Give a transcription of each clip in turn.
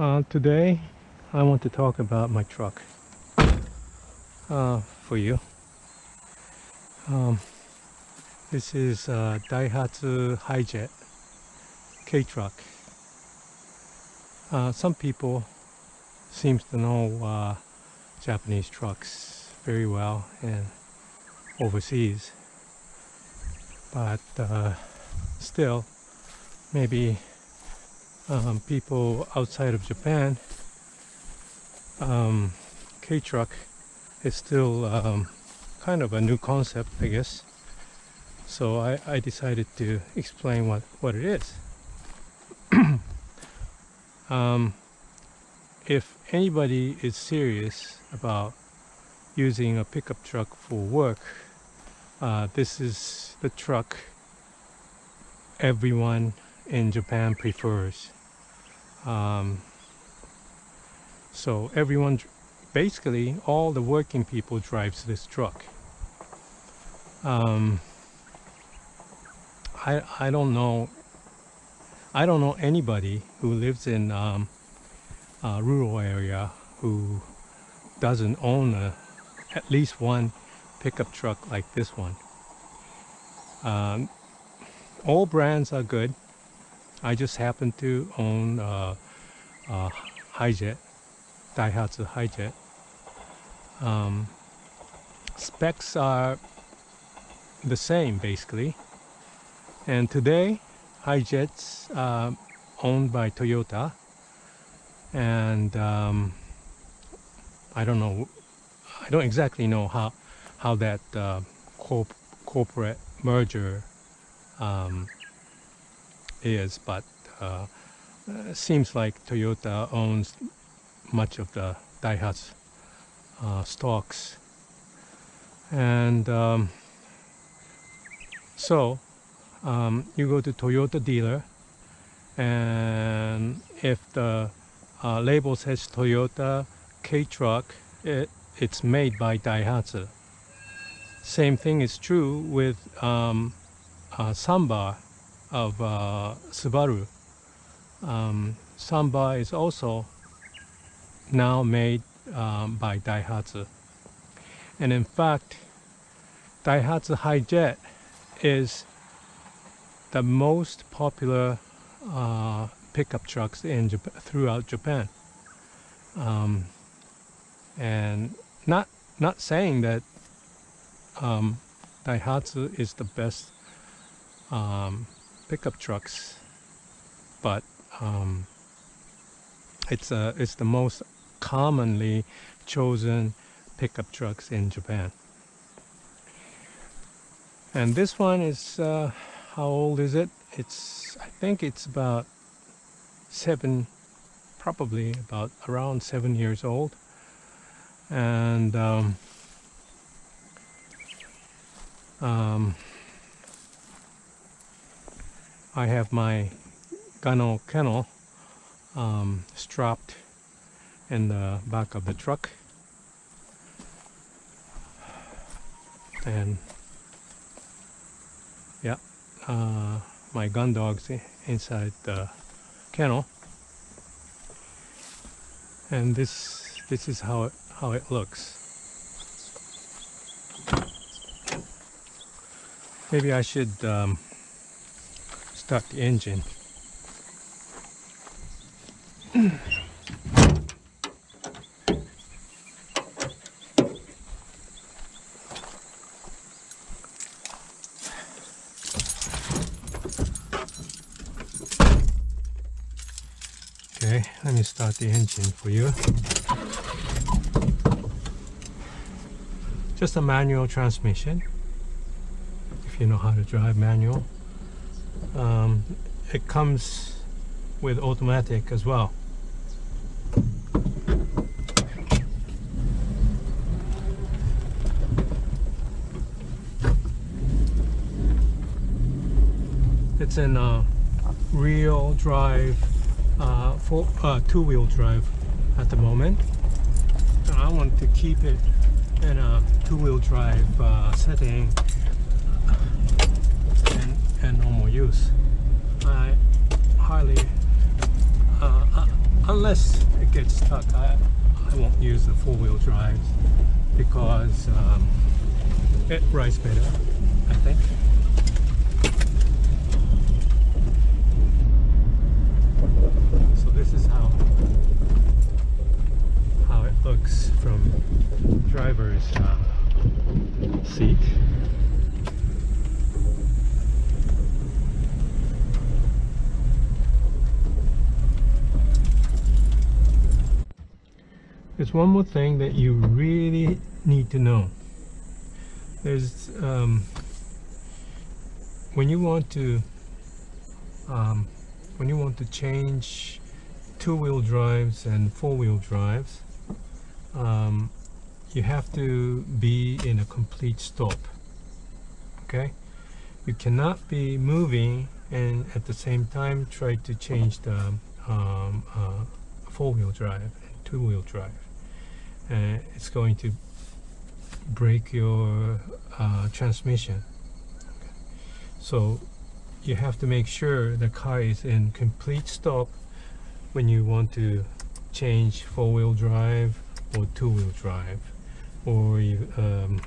Uh, today, I want to talk about my truck uh, for you. Um, this is uh, Daihatsu Hijet K truck. Uh, some people seems to know uh, Japanese trucks very well and overseas, but uh, still, maybe um, people outside of Japan, um, K-truck is still um, kind of a new concept, I guess. So I, I decided to explain what, what it is. um, if anybody is serious about using a pickup truck for work, uh, this is the truck everyone in Japan prefers. Um, so everyone, basically all the working people drives this truck. Um, I, I don't know I don't know anybody who lives in um, a rural area who doesn't own a, at least one pickup truck like this one. Um, all brands are good. I just happen to own a, uh, Hijet, Daihatsu Hijet. Um, specs are the same basically. And today, Hijets uh, owned by Toyota. And um, I don't know, I don't exactly know how, how that uh, corp corporate merger um, is, but uh, seems like Toyota owns much of the Daihatsu uh, stocks. And um, so um, you go to Toyota dealer and if the uh, label says Toyota K-Truck, it, it's made by Daihatsu. Same thing is true with um, uh, Sambar of uh, Subaru. Um, Sambar is also now made um, by Daihatsu. And in fact, Daihatsu Hijet is the most popular uh, pickup trucks in Japan, throughout Japan. Um, and not not saying that um, Daihatsu is the best um, pickup trucks, but um, it's a, it's the most commonly chosen pickup trucks in Japan. And this one is uh, how old is it? It's I think it's about seven, probably about around seven years old, and um, um, I have my Gunner kennel um, strapped in the back of the truck. And yeah uh, my gun dogs inside the kennel. And this this is how it how it looks. Maybe I should um, start the engine Okay, let me start the engine for you. Just a manual transmission, if you know how to drive manual. Um, it comes with automatic as well. It's in a real drive uh, for uh, two-wheel drive at the moment. And I want to keep it in a two-wheel drive uh, setting and, normal use. I highly, uh, I, unless it gets stuck, I, I won't use the four-wheel drives because um, it rides better, I think. So this is how how it looks from driver's uh, seat. There's one more thing that you really need to know. There's um, when you want to um, when you want to change two-wheel drives and four-wheel drives, um, you have to be in a complete stop. Okay, you cannot be moving and at the same time try to change the um, uh, four-wheel drive and two-wheel drive. Uh, it's going to break your uh, transmission. Okay. So you have to make sure the car is in complete stop when you want to change four-wheel drive or two-wheel drive or you, um,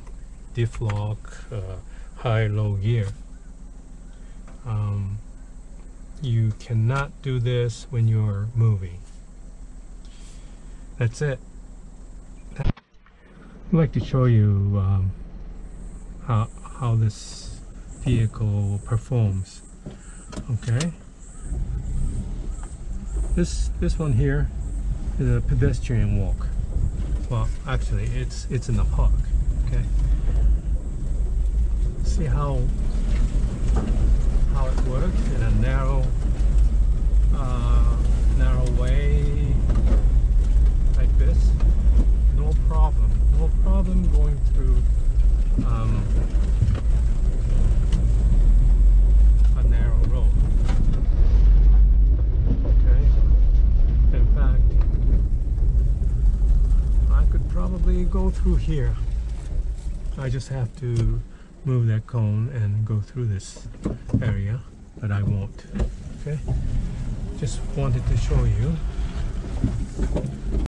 diff lock, uh, high-low gear. Um, you cannot do this when you're moving. That's it. I'd like to show you um, how, how this vehicle performs. Okay. This this one here is a pedestrian walk. Well, actually, it's it's in the park. Okay. See how how it works in a narrow uh, narrow way like this. No problem. Problem going through um, a narrow road. Okay. In fact, I could probably go through here. I just have to move that cone and go through this area, but I won't. Okay. Just wanted to show you